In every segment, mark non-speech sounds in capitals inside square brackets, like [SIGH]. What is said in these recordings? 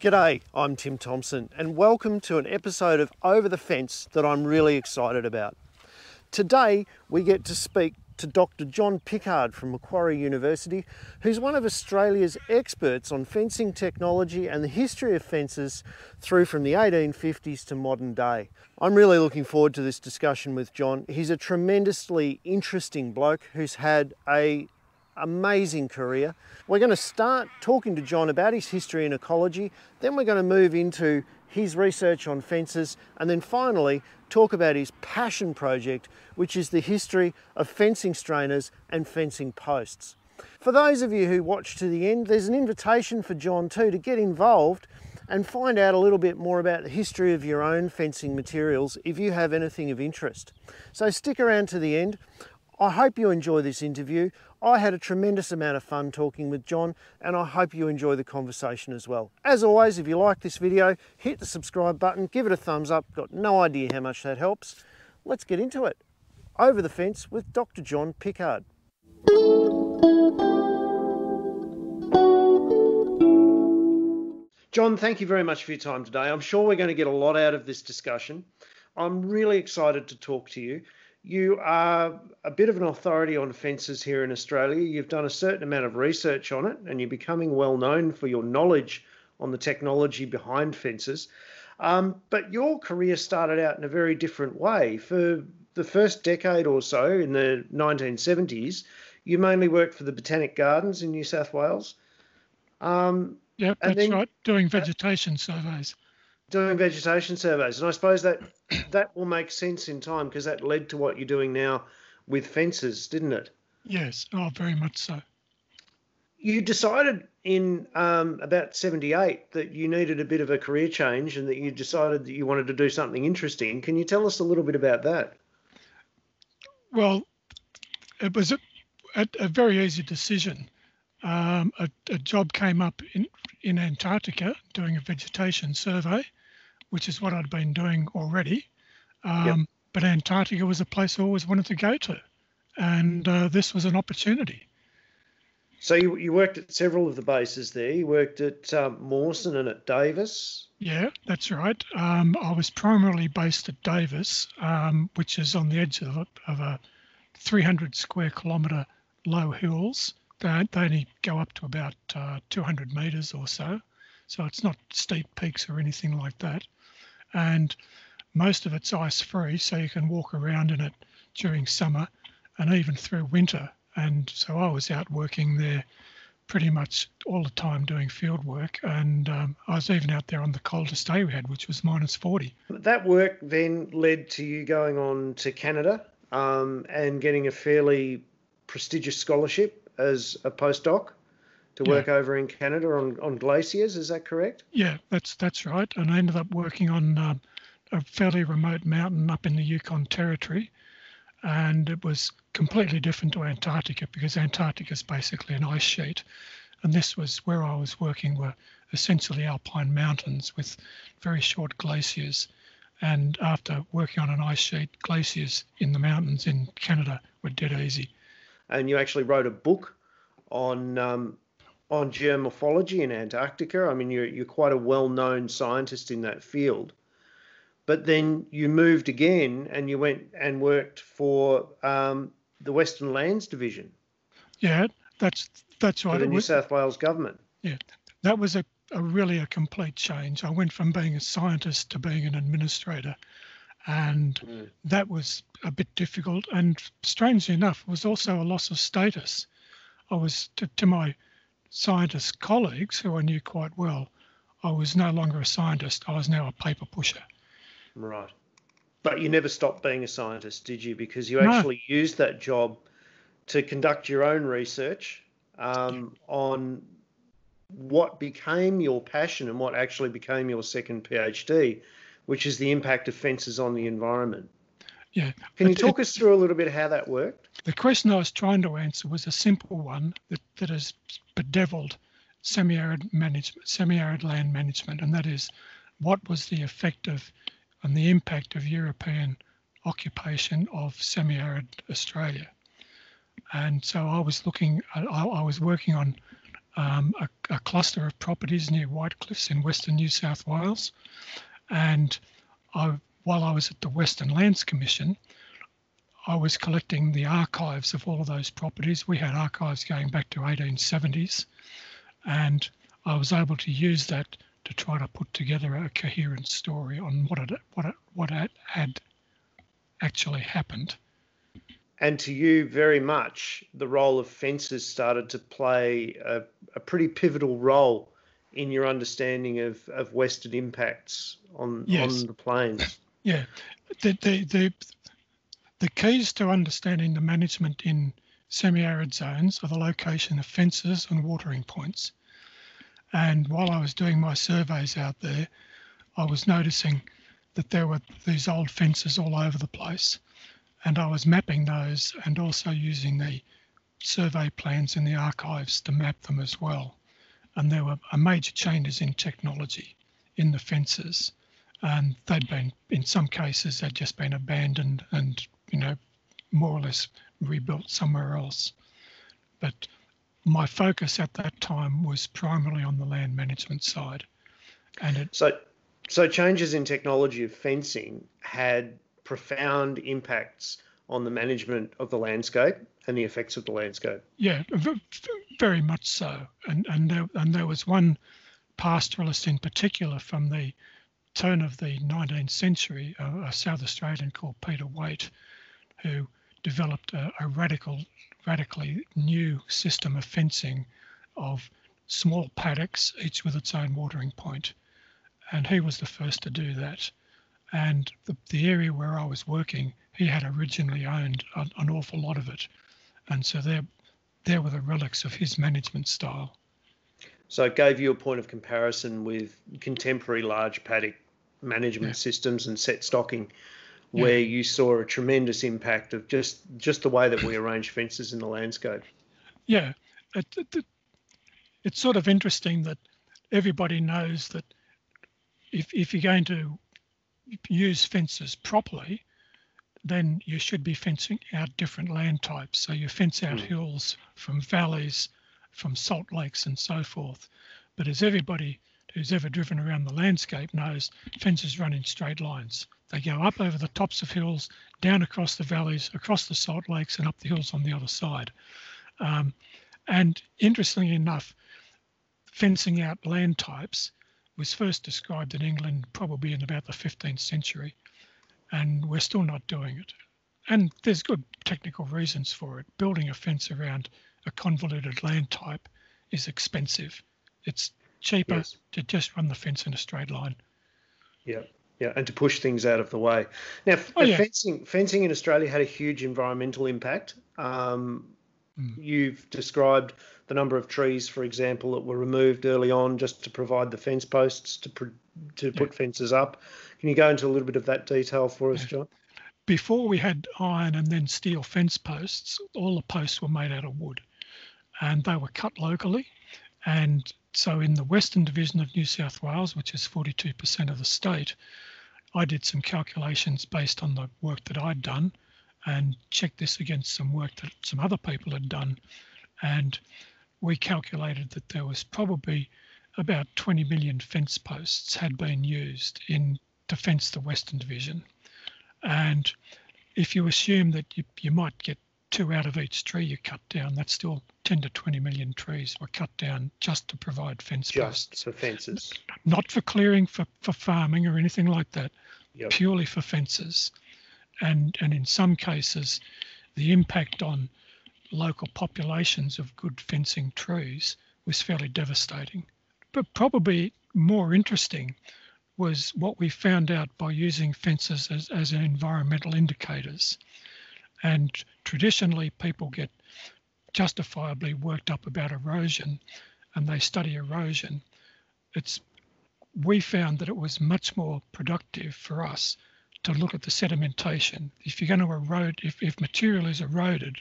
G'day, I'm Tim Thompson, and welcome to an episode of Over the Fence that I'm really excited about. Today, we get to speak to Dr. John Pickard from Macquarie University, who's one of Australia's experts on fencing technology and the history of fences through from the 1850s to modern day. I'm really looking forward to this discussion with John. He's a tremendously interesting bloke who's had a amazing career. We're going to start talking to John about his history in ecology, then we're going to move into his research on fences, and then finally talk about his passion project, which is the history of fencing strainers and fencing posts. For those of you who watch to the end, there's an invitation for John too to get involved and find out a little bit more about the history of your own fencing materials if you have anything of interest. So stick around to the end. I hope you enjoy this interview. I had a tremendous amount of fun talking with John and I hope you enjoy the conversation as well. As always, if you like this video, hit the subscribe button, give it a thumbs up. Got no idea how much that helps. Let's get into it. Over the Fence with Dr. John Pickard. John, thank you very much for your time today. I'm sure we're going to get a lot out of this discussion. I'm really excited to talk to you. You are a bit of an authority on fences here in Australia. You've done a certain amount of research on it, and you're becoming well known for your knowledge on the technology behind fences. Um, but your career started out in a very different way. For the first decade or so in the 1970s, you mainly worked for the Botanic Gardens in New South Wales. Um, yep, that's then, right, doing vegetation surveys doing vegetation surveys, and I suppose that [CLEARS THROAT] that will make sense in time because that led to what you're doing now with fences, didn't it? Yes, oh, very much so. You decided in um, about 78 that you needed a bit of a career change and that you decided that you wanted to do something interesting. Can you tell us a little bit about that? Well, it was a, a, a very easy decision. Um, a, a, job came up in, in Antarctica doing a vegetation survey, which is what I'd been doing already. Um, yep. But Antarctica was a place I always wanted to go to, and uh, this was an opportunity. So you, you worked at several of the bases there. You worked at um, Mawson and at Davis. Yeah, that's right. Um, I was primarily based at Davis, um, which is on the edge of a, of a 300 square kilometre low hills. They, they only go up to about uh, 200 metres or so. So it's not steep peaks or anything like that and most of it's ice free, so you can walk around in it during summer and even through winter. And so I was out working there pretty much all the time doing field work, and um, I was even out there on the coldest day we had, which was minus 40. That work then led to you going on to Canada um, and getting a fairly prestigious scholarship as a postdoc to work yeah. over in Canada on, on glaciers. Is that correct? Yeah, that's that's right. And I ended up working on uh, a fairly remote mountain up in the Yukon Territory, and it was completely different to Antarctica because Antarctica is basically an ice sheet, and this was where I was working were essentially alpine mountains with very short glaciers. And after working on an ice sheet, glaciers in the mountains in Canada were dead easy. And you actually wrote a book on um, on geomorphology in Antarctica. I mean, you're, you're quite a well known scientist in that field. But then you moved again and you went and worked for um, the Western Lands Division. Yeah, that's that's right. For the New South Wales government. Yeah, that was a, a really a complete change. I went from being a scientist to being an administrator, and mm. that was a bit difficult. And strangely enough, was also a loss of status. I was to, to my scientist colleagues who I knew quite well, I was no longer a scientist. I was now a paper pusher. Right. But you never stopped being a scientist, did you? Because you actually no. used that job to conduct your own research um, on what became your passion and what actually became your second PhD, which is the impact of fences on the environment. Yeah. Can you talk us through a little bit how that worked? The question I was trying to answer was a simple one that, that has bedeviled semi-arid management, semi-arid land management, and that is what was the effect of and the impact of European occupation of semi-arid Australia. And so I was looking, I, I was working on um, a, a, cluster of properties near Whitecliffs in Western New South Wales. And I, while I was at the Western Lands Commission, I was collecting the archives of all of those properties. We had archives going back to 1870s, and I was able to use that to try to put together a coherent story on what it, what it, what it had actually happened. And to you, very much, the role of fences started to play a, a pretty pivotal role in your understanding of, of Western impacts on yes. on the plains. Yeah, the, the the the keys to understanding the management in semi-arid zones are the location of fences and watering points. And while I was doing my surveys out there, I was noticing that there were these old fences all over the place. And I was mapping those and also using the survey plans in the archives to map them as well. And there were uh, major changes in technology in the fences. And they'd been, in some cases, they'd just been abandoned and, you know, more or less rebuilt somewhere else. But my focus at that time was primarily on the land management side. And it, so, so changes in technology of fencing had profound impacts on the management of the landscape and the effects of the landscape. Yeah, very much so. And and there, and there was one pastoralist in particular from the turn of the 19th century, a, a South Australian called Peter Waite, who developed a, a radical radically new system of fencing of small paddocks, each with its own watering point. And he was the first to do that. And the, the area where I was working, he had originally owned an, an awful lot of it. And so there, there were the relics of his management style. So it gave you a point of comparison with contemporary large paddock management yeah. systems and set stocking where yeah. you saw a tremendous impact of just just the way that we arrange fences in the landscape. Yeah, it, it, it's sort of interesting that everybody knows that if if you're going to use fences properly, then you should be fencing out different land types. So you fence out mm. hills from valleys, from salt lakes, and so forth. But as everybody who's ever driven around the landscape knows, fences run in straight lines. They go up over the tops of hills, down across the valleys, across the salt lakes, and up the hills on the other side. Um, and interestingly enough, fencing out land types was first described in England probably in about the 15th century, and we're still not doing it. And there's good technical reasons for it. Building a fence around a convoluted land type is expensive. It's cheaper yes. to just run the fence in a straight line. Yeah. Yeah, and to push things out of the way. Now, oh, yeah. fencing fencing in Australia had a huge environmental impact. Um, mm. You've described the number of trees, for example, that were removed early on just to provide the fence posts to to yeah. put fences up. Can you go into a little bit of that detail for us, John? Before we had iron and then steel fence posts, all the posts were made out of wood, and they were cut locally. And so, in the Western Division of New South Wales, which is 42% of the state, I did some calculations based on the work that I'd done and checked this against some work that some other people had done. And we calculated that there was probably about 20 million fence posts had been used in to fence the Western Division. And if you assume that you, you might get two out of each tree you cut down, that's still 10 to 20 million trees were cut down just to provide fence just posts. for fences. Not for clearing, for, for farming or anything like that, yep. purely for fences. And, and in some cases, the impact on local populations of good fencing trees was fairly devastating. But probably more interesting was what we found out by using fences as, as environmental indicators. And traditionally, people get justifiably worked up about erosion and they study erosion. It's we found that it was much more productive for us to look at the sedimentation. If you're going to erode, if, if material is eroded,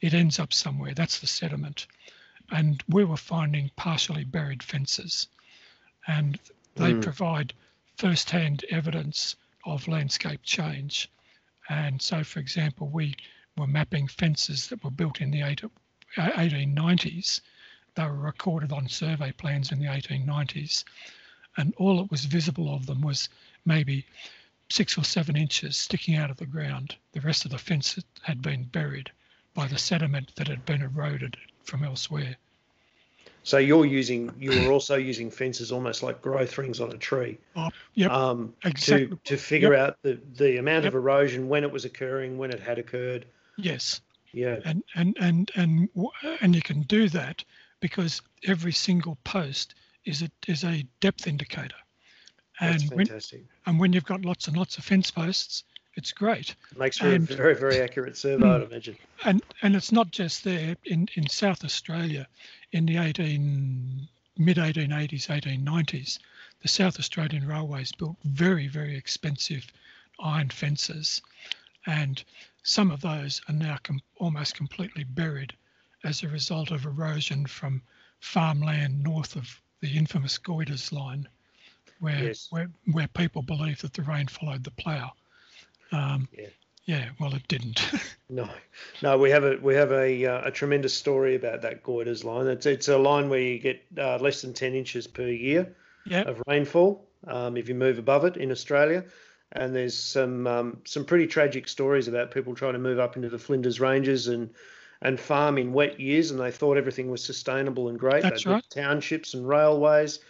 it ends up somewhere. That's the sediment. And we were finding partially buried fences. And they mm. provide first hand evidence of landscape change. And so, for example, we were mapping fences that were built in the 1890s uh, they were recorded on survey plans in the 1890s, and all that was visible of them was maybe six or seven inches sticking out of the ground. The rest of the fence had been buried by the sediment that had been eroded from elsewhere. So you're using, you were also using fences almost like growth rings on a tree. Oh, yep, um, exactly. To, to figure Yep. out the, the amount Yep. of erosion, when it was occurring, when it had occurred. yes. Yeah. and and and and and you can do that because every single post is a is a depth indicator and That's when fantastic. and when you've got lots and lots of fence posts it's great It Makes for and- a very, very accurate survey, I'd imagine. and and it's not just there in in south australia in the 18 mid 1880s 1890s the south australian railways built very very expensive iron fences and some of those are now com- almost completely buried as a result of erosion from farmland north of the infamous Goyder's line, where Yes. where where people believe that the rain followed the plough. Um, Yeah. Yeah, well, it didn't. [LAUGHS] No, no, we have a we have a uh, a tremendous story about that Goyder's line. It's it's a line where you get uh, less than ten inches per year yeah, of rainfall um, if you move above it in Australia. And there's some um, some pretty tragic stories about people trying to move up into the Flinders Ranges and and farm in wet years, and they thought everything was sustainable and great. That's they right. Townships and railways,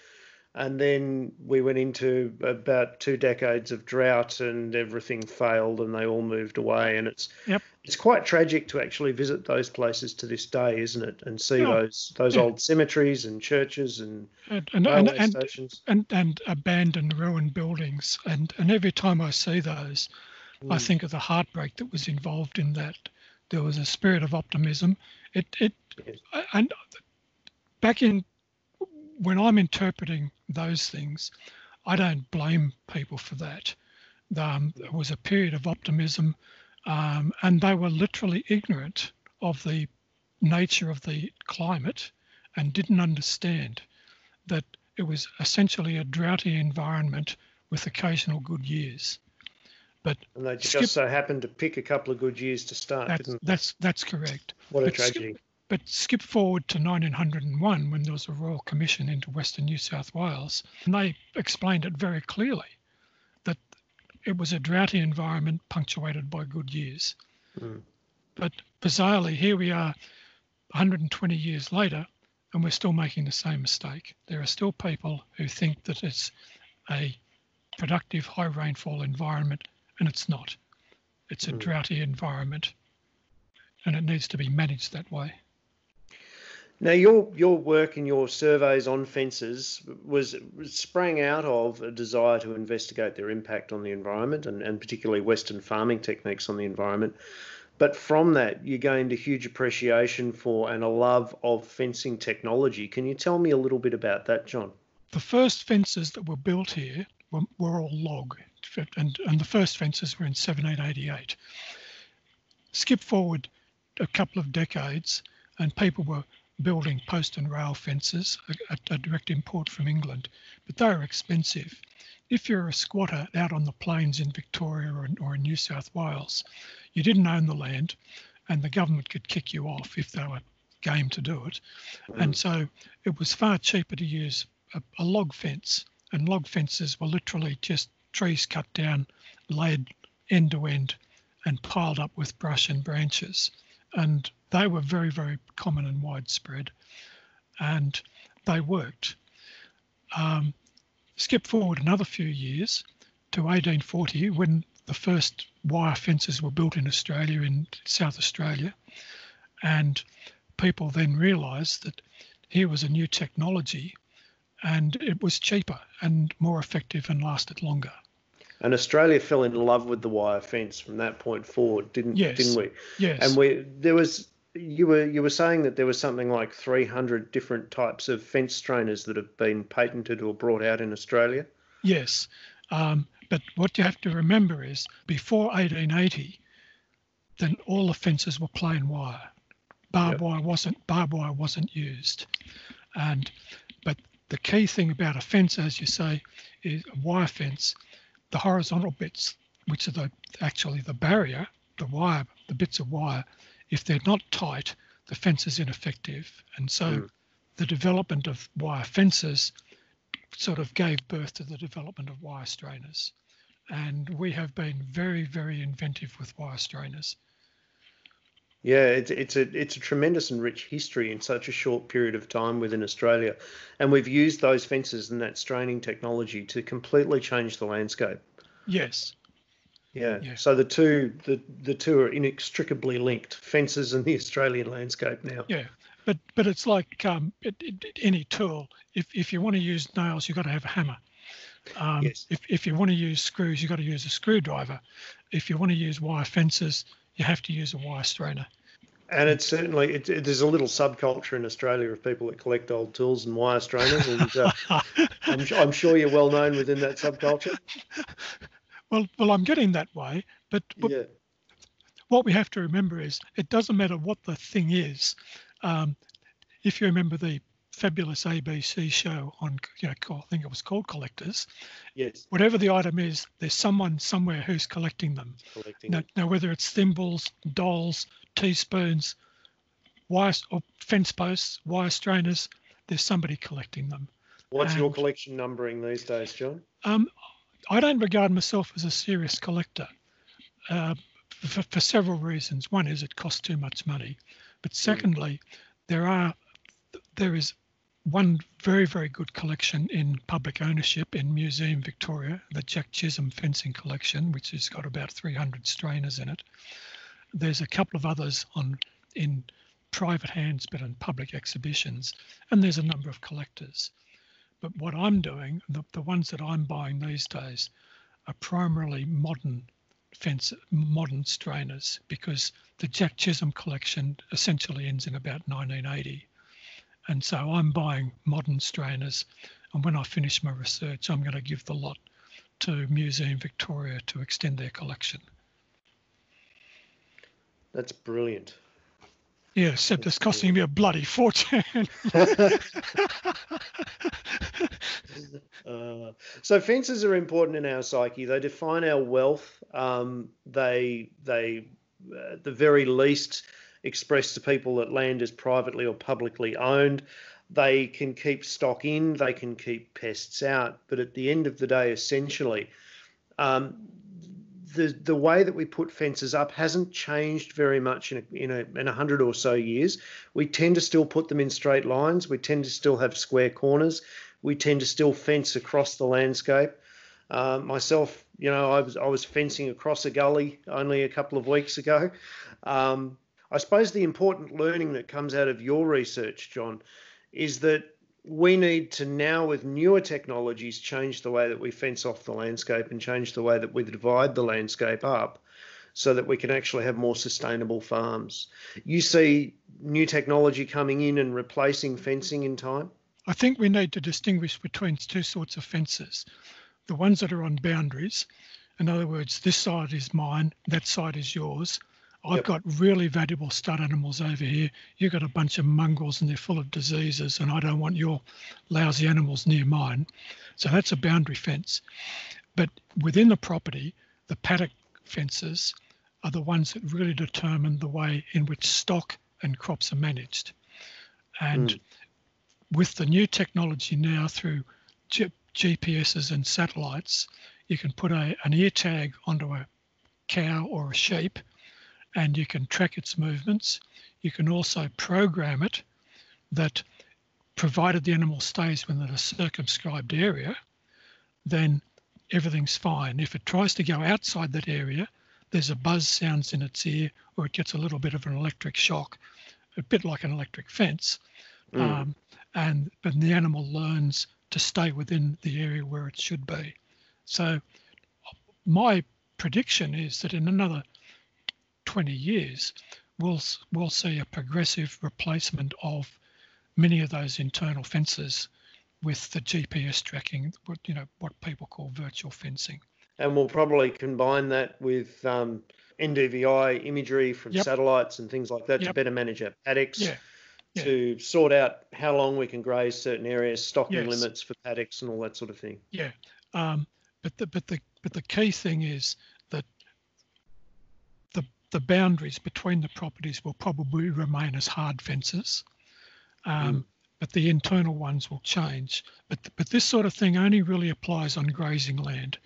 and then we went into about two decades of drought, and everything failed, and they all moved away. And it's Yep. it's quite tragic to actually visit those places to this day, isn't it? And see Yeah. those those Yeah. old cemeteries and churches and and and, and, railway and stations. and and abandoned ruined buildings and and every time i see those i Mm. think of the heartbreak that was involved in that there was a spirit of optimism it it Yes. and back in when i'm interpreting those things i don't blame people for that um, there was a period of optimism um, and they were literally ignorant of the nature of the climate and didn't understand that it was essentially a droughty environment with occasional good years. But And they just Skip- so happened to pick a couple of good years to start, that's didn't they? that's that's correct. What a but skip- tragedy. But skip forward to 1901 when there was a royal commission into Western New South Wales, and they explained it very clearly that it was a droughty environment punctuated by good years. Mm. But bizarrely, here we are 120 years later, and we're still making the same mistake. There are still people who think that it's a productive high rainfall environment, and it's not. It's a Mm. droughty environment, and it needs to be managed that way. Now, your your work and your surveys on fences was sprang out of a desire to investigate their impact on the environment and, and particularly Western farming techniques on the environment. But from that, you gained a huge appreciation for and a love of fencing technology. Can you tell me a little bit about that, John? The first fences that were built here were, were all log, and, and the first fences were in 1788. Skip forward a couple of decades, and people were building post and rail fences, a, a, direct import from England, but they were expensive. If you're a squatter out on the plains in Victoria or, in- or in New South Wales, you didn't own the land, and the government could kick you off if they were game to do it. And mm. so it was far cheaper to use a, a log fence, and log fences were literally just trees cut down, laid end to end, and piled up with brush and branches. And they were very, very common and widespread, and they worked. Um, skip forward another few years to 1840 when the first wire fences were built in Australia, in South Australia, and people then realised that here was a new technology and it was cheaper and more effective and lasted longer. And Australia fell in love with the wire fence from that point forward, didn't Yes. didn't we? Yes. And we there was you were you were saying that there was something like 300 different types of fence strainers that have been patented or brought out in Australia. Yes. Um, but what you have to remember is before 1880, then all the fences were plain wire. Barbed Yep. wire wasn't barbed wire wasn't used. And but the key thing about a fence, as you say, is a wire fence, the horizontal bits, which are the actually the barrier, the wire, the bits of wire, if they're not tight, the fence is ineffective. And so Mm. the development of wire fences sort of gave birth to the development of wire strainers. And we have been very, very inventive with wire strainers. Yeah, it's it's a it's a tremendous and rich history in such a short period of time within Australia, and we've used those fences and that straining technology to completely change the landscape. Yes. Yeah. yeah. So the two the the two are inextricably linked, fences and the Australian landscape now. Yeah, but but it's like um, it, it, any tool. If if you want to use nails, you've got to have a hammer. Um, yes. If if you want to use screws, you've got to use a screwdriver. If you want to use wire fences, you have to use a wire strainer. And it's certainly it, it, there's a little subculture in Australia of people that collect old tools and wire strainers, and uh, [LAUGHS] I'm, I'm sure you're well known within that subculture. Well, well, I'm getting that way, but, but yeah. what we have to remember is it doesn't matter what the thing is. Um, if you remember the fabulous ABC show on, you know, I think it was called Collectors. Yes. Whatever the item is, there's someone somewhere who's collecting them. Collecting now, now whether it's thimbles, dolls, teaspoons, wire or fence posts, wire strainers, there's somebody collecting them. What's and, your collection numbering these days, John? Um, I don't regard myself as a serious collector uh, for, for several reasons. One is it costs too much money, but secondly, there are there is one very, very good collection in public ownership in Museum Victoria, the Jack Chisholm Fencing Collection, which has got about 300 strainers in it. There's a couple of others on in private hands, but in public exhibitions, and there's a number of collectors. But what I'm doing, the, the ones that I'm buying these days, are primarily modern fence, modern strainers, because the Jack Chisholm collection essentially ends in about 1980 and so I'm buying modern strainers. And when I finish my research, I'm going to give the lot to Museum Victoria to extend their collection. That's brilliant. Yeah, except That's it's costing brilliant. me a bloody fortune. [LAUGHS] uh, so fences are important in our psyche. They define our wealth. Um, they they uh, at the very least express to people that land is privately or publicly owned. They can keep stock in, they can keep pests out, but at the end of the day, essentially, um, the the way that we put fences up hasn't changed very much in a, in a in hundred or so years. We tend to still put them in straight lines. We tend to still have square corners. We tend to still fence across the landscape. Uh, myself, you know, I was I was fencing across a gully only a couple of weeks ago. Um, I suppose the important learning that comes out of your research, John, is that we need to now, with newer technologies, change the way that we fence off the landscape and change the way that we divide the landscape up so that we can actually have more sustainable farms. You see new technology coming in and replacing fencing in time? I think we need to distinguish between two sorts of fences the ones that are on boundaries. In other words, this side is mine, that side is yours I've yep. got really valuable stud animals over here. You've got a bunch of mongrels and they're full of diseases, and I don't want your lousy animals near mine. So that's a boundary fence. But within the property, the paddock fences are the ones that really determine the way in which stock and crops are managed. And mm. with the new technology now through G- GPSs and satellites, you can put a, an ear tag onto a cow or a sheep and you can track its movements. You can also program it that provided the animal stays within a circumscribed area, then everything's fine. If it tries to go outside that area, there's a buzz sounds in its ear or it gets a little bit of an electric shock, a bit like an electric fence. Mm. Um, and but the animal learns to stay within the area where it should be. So my prediction is that in another 20 years, we'll, we'll see a progressive replacement of many of those internal fences with the GPS tracking, what you know, what people call virtual fencing. And we'll probably combine that with um, NDVI imagery from yep. satellites and things like that yep. to better manage our paddocks. Yeah. Yeah. To sort out how long we can graze certain areas, stocking yes. limits for paddocks, and all that sort of thing. Yeah, um, but the but the but the key thing is the boundaries between the properties will probably remain as hard fences. Um, mm. but the internal ones will change. But, but this sort of thing only really applies on grazing land.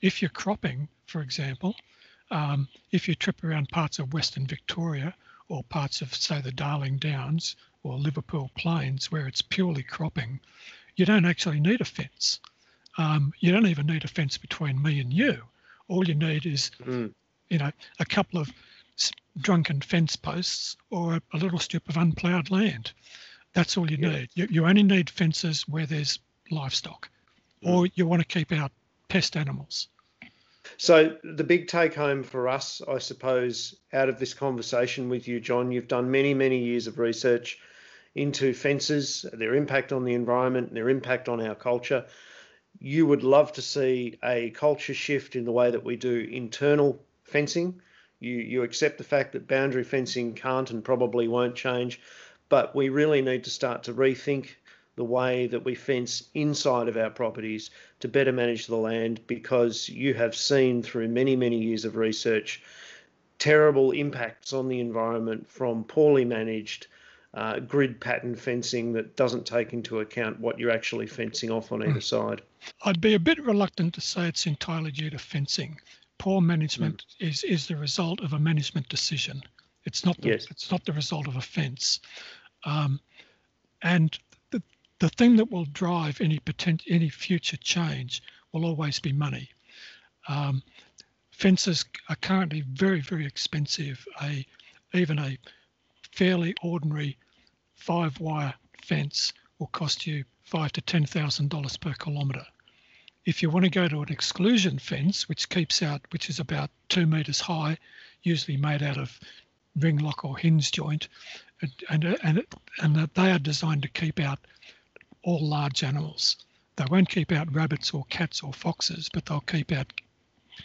If you're cropping, for example, um, if you trip around parts of Western Victoria or parts of, say, the Darling Downs or Liverpool Plains where it's purely cropping, you don't actually need a fence. Um, you don't even need a fence between me and you. All you need is, mm. you know, a couple of drunken fence posts or a, little strip of unploughed land. That's all you yeah. need. You, you only need fences where there's livestock mm. or you want to keep out pest animals. So, the big take home for us, I suppose, out of this conversation with you, John, you've done many, many years of research into fences, their impact on the environment, their impact on our culture. You would love to see a culture shift in the way that we do internal fencing. You, you accept the fact that boundary fencing can't and probably won't change, but we really need to start to rethink the way that we fence inside of our properties to better manage the land because you have seen through many, many years of research terrible impacts on the environment from poorly managed uh, grid pattern fencing that doesn't take into account what you're actually fencing off on either hmm. side. I'd be a bit reluctant to say it's entirely due to fencing. Poor management mm. is is the result of a management decision. It's not the, yes. it's not the result of a fence. Um, and the, the thing that will drive any potent, any future change will always be money. Um, fences are currently very, very expensive. A even a fairly ordinary five wire fence will cost you five to ten thousand dollars per kilometre. If you want to go to an exclusion fence, which keeps out, which is about two metres high, usually made out of ring lock or hinge joint, and and and they are designed to keep out all large animals. They won't keep out rabbits or cats or foxes, but they'll keep out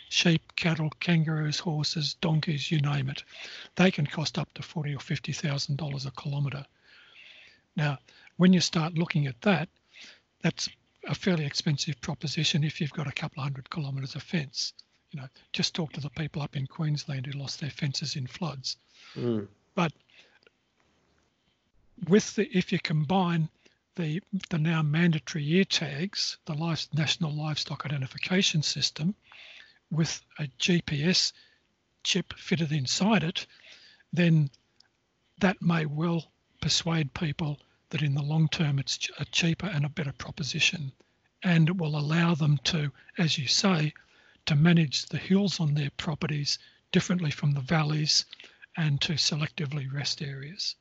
sheep, cattle, kangaroos, horses, donkeys, you name it. They can cost up to forty or fifty thousand dollars a kilometre. Now, when you start looking at that, that's a fairly expensive proposition if you've got a couple of hundred kilometres of fence. You know, just talk to the people up in Queensland who lost their fences in floods. Mm. But with the if you combine the the now mandatory ear tags, the life, National Livestock Identification System, with a GPS chip fitted inside it, then that may well persuade people that in the long term it's a cheaper and a better proposition. And it will allow them to, as you say, to manage the hills on their properties differently from the valleys and to selectively rest areas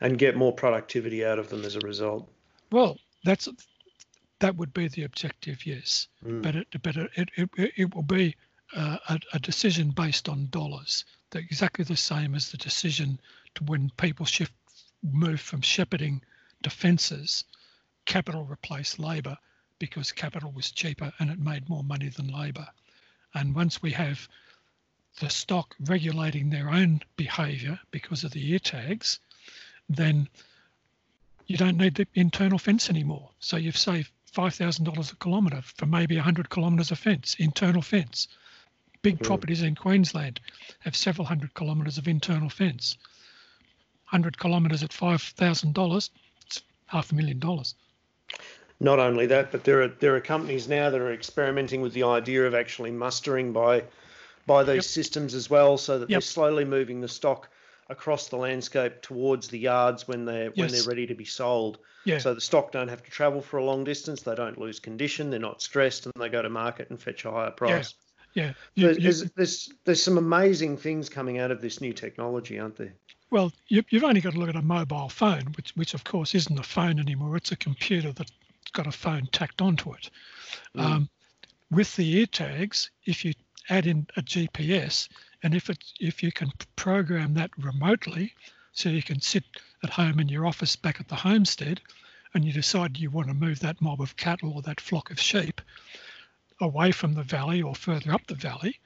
and get more productivity out of them as a result. Well, that's that would be the objective, yes. Mm. But it but it it, it will be uh, a, a, decision based on dollars. They're exactly the same as the decision to when people shift move from shepherding defences, capital replaced labour because capital was cheaper and it made more money than labour. And once we have the stock regulating their own behaviour because of the ear tags, then you don't need the internal fence anymore. So you've saved $5,000 a kilometre for maybe 100 kilometres of fence, internal fence. Big mm. properties in Queensland have several hundred kilometres of internal fence. 100 kilometres at $5,000, it's half a million dollars. Not only that, but there are there are companies now that are experimenting with the idea of actually mustering by by these yep. systems as well, so that yep. they're slowly moving the stock across the landscape towards the yards when they're yes. when they're ready to be sold. Yeah. So the stock don't have to travel for a long distance. They don't lose condition. They're not stressed, and they go to market and fetch a higher price. Yeah. You, there's, you, there's there's some amazing things coming out of this new technology, aren't there? Well, you, have only got to look at a mobile phone, which which of course isn't a phone anymore. It's a computer that's got a phone tacked onto it. Mm. Um, with the ear tags, if you add in a GPS, and if it if you can program that remotely, so you can sit at home in your office back at the homestead, and you decide you want to move that mob of cattle or that flock of sheep away from the valley or further up the valley.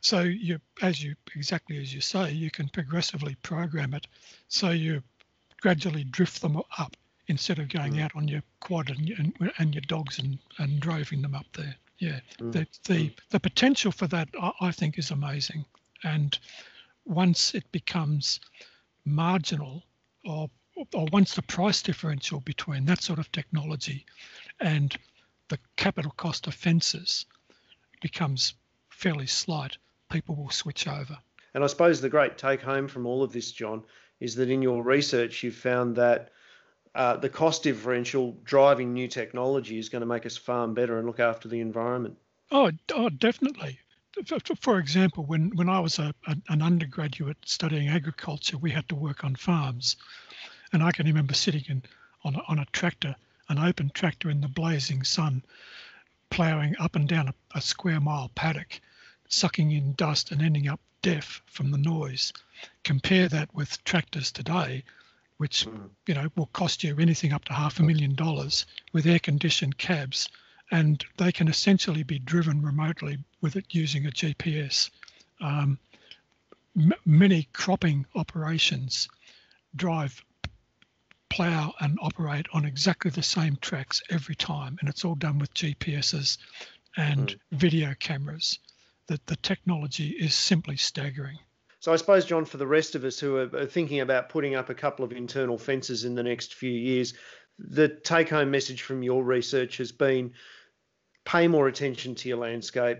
So you, as you exactly as you say, you can progressively program it so you gradually drift them up instead of going mm. out on your quad and, and, and your dogs and, and driving them up there yeah mm. the the, mm. the potential for that I, think is amazing and once it becomes marginal or or once the price differential between that sort of technology and the capital cost of fences becomes fairly slight, people will switch over. And I suppose the great take home from all of this, John, is that in your research you've found that uh, the cost differential driving new technology is going to make us farm better and look after the environment. Oh, oh definitely. For, example, when, when I was a, an undergraduate studying agriculture, we had to work on farms. And I can remember sitting in, on, a, on a tractor, an open tractor in the blazing sun, ploughing up and down a, a square mile paddock, sucking in dust and ending up deaf from the noise. Compare that with tractors today, which mm. you know will cost you anything up to half a million dollars with air-conditioned cabs, and they can essentially be driven remotely with it using a GPS. Um, m- many cropping operations drive plow and operate on exactly the same tracks every time, and it's all done with GPSs and mm. video cameras. That the technology is simply staggering. So I suppose, John, for the rest of us who are thinking about putting up a couple of internal fences in the next few years, the take-home message from your research has been pay more attention to your landscape,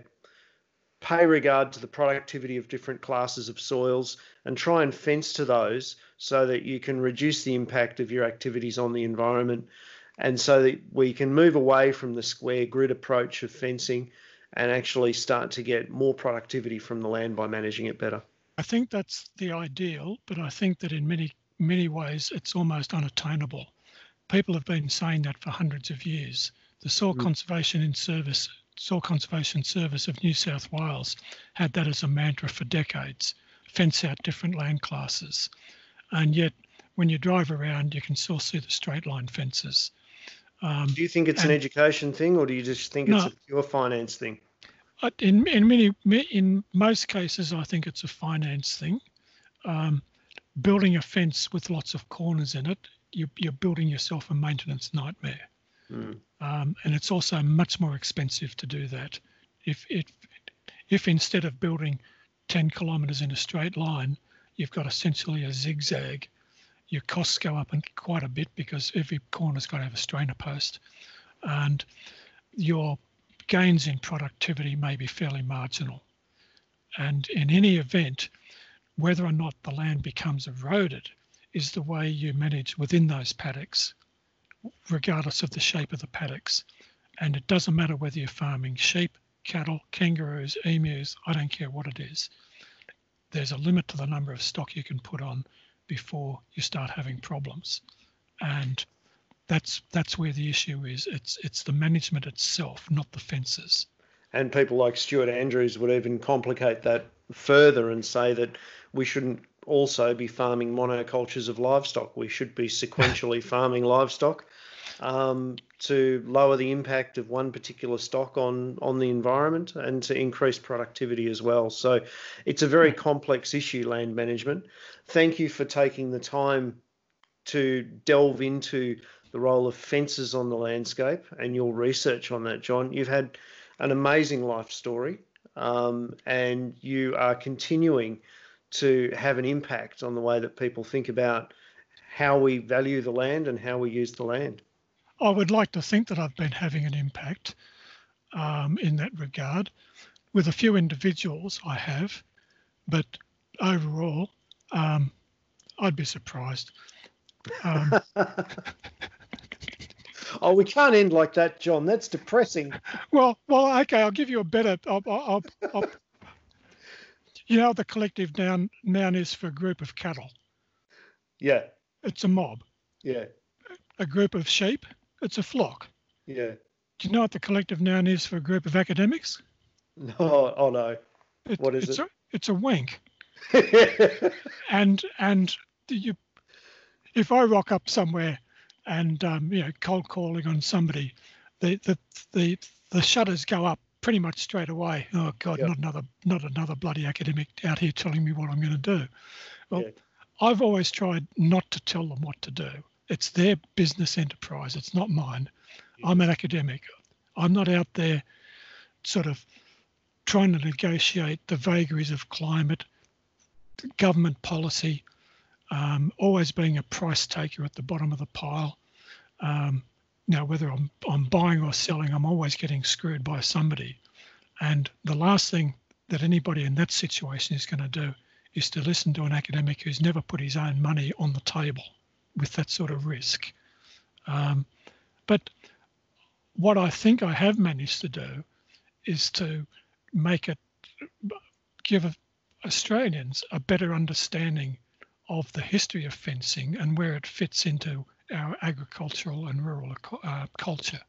pay regard to the productivity of different classes of soils, and try and fence to those so that you can reduce the impact of your activities on the environment and so that we can move away from the square grid approach of fencing and actually start to get more productivity from the land by managing it better. I think that's the ideal, but I think that in many many ways it's almost unattainable. People have been saying that for hundreds of years. The Soil mm. Conservation in Service Soil Conservation Service of New South Wales had that as a mantra for decades. Fence out different land classes and yet when you drive around, you can still see the straight line fences. Um, do you think it's an education thing, or do you just think it's no, a pure finance thing? In in many in most cases, I think it's a finance thing. Um, building a fence with lots of corners in it, you, you're building yourself a maintenance nightmare. Mm. Um, and it's also much more expensive to do that. If if if instead of building 10 kilometres in a straight line, you've got essentially a zigzag. Your costs go up quite a bit because every corner's got to have a strainer post, and your gains in productivity may be fairly marginal. And in any event, whether or not the land becomes eroded is the way you manage within those paddocks, regardless of the shape of the paddocks. And it doesn't matter whether you're farming sheep, cattle, kangaroos, emus, I don't care what it is there's a limit to the number of stock you can put on before you start having problems. And that's that's where the issue is. It's it's the management itself, not the fences. And people like Stuart Andrews would even complicate that further and say that we shouldn't also be farming monocultures of livestock. We should be sequentially [LAUGHS] farming livestock um, to lower the impact of one particular stock on on the environment and to increase productivity as well. So it's a very complex issue, land management. Thank you for taking the time to delve into the role of fences on the landscape and your research on that, John. You've had an amazing life story, um, and you are continuing to have an impact on the way that people think about how we value the land and how we use the land. I would like to think that I've been having an impact um, in that regard. With a few individuals, I have, but overall, um, I'd be surprised. Um, [LAUGHS] oh, we can't end like that, John. That's depressing. Well, well, okay. I'll give you a better. I'll, I'll, I'll, you know, the collective noun noun is for a group of cattle. Yeah. It's a mob. Yeah. A group of sheep. It's a flock. Yeah. Do you know what the collective noun is for a group of academics? No. [LAUGHS] Oh no. It, what is it's it? A, it's a wank. [LAUGHS] and and you, if I rock up somewhere and um, you know cold calling on somebody, the the the the shutters go up pretty much straight away. Oh God, yep. not another not another bloody academic out here telling me what I'm going to do. Well, yeah. I've always tried not to tell them what to do. It's their business enterprise. It's not mine. I'm an academic. I'm not out there sort of trying to negotiate the vagaries of climate, government policy, um, always being a price taker at the bottom of the pile. Um, now, whether I'm, I'm buying or selling, I'm always getting screwed by somebody. And the last thing that anybody in that situation is going to do is to listen to an academic who's never put his own money on the table with that sort of risk. Um, but what I think I have managed to do is to make it give Australians a better understanding of the history of fencing and where it fits into our agricultural and rural uh, culture.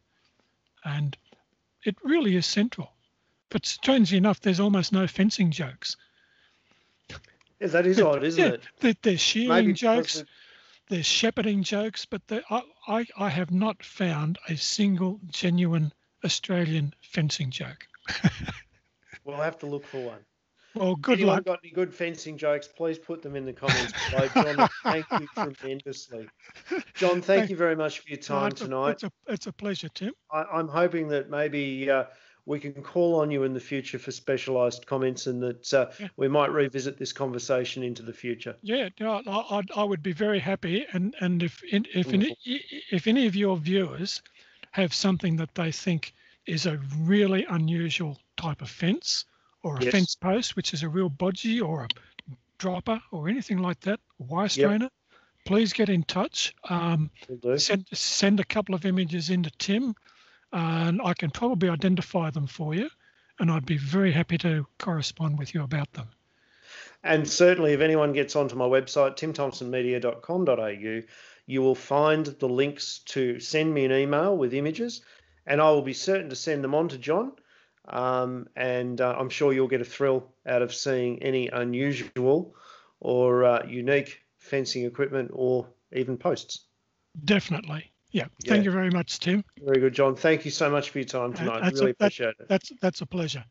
And it really is central. But strangely enough, there's almost no fencing jokes. Yeah, that is odd, isn't yeah, it? There, there's shearing jokes, there's shepherding jokes, but the, I, I, I have not found a single genuine Australian fencing joke. [LAUGHS] we'll have to look for one. Well, good Anyone luck. got any good fencing jokes? Please put them in the comments below. [LAUGHS] John, thank you tremendously. John, thank you very much for your time no, it's tonight. A, it's, a, it's a pleasure, Tim. I, am hoping that maybe uh, we can call on you in the future for specialised comments and that uh, yeah. we might revisit this conversation into the future. Yeah, no, I, I would be very happy. And, and if, if, any, if any of your viewers have something that they think is a really unusual type of fence, or a yes. fence post, which is a real bodgy or a dropper or anything like that, wire strainer, yep. please get in touch. Um, send, send a couple of images into Tim, and I can probably identify them for you. And I'd be very happy to correspond with you about them. And certainly, if anyone gets onto my website, timthompsonmedia.com.au, you will find the links to send me an email with images, and I will be certain to send them on to John um, and uh, I'm sure you'll get a thrill out of seeing any unusual or uh, unique fencing equipment or even posts. Definitely. Yeah. Thank yeah. you very much, Tim. Very good, John. Thank you so much for your time uh, tonight. That's really a, that, appreciate it. That's that's a pleasure.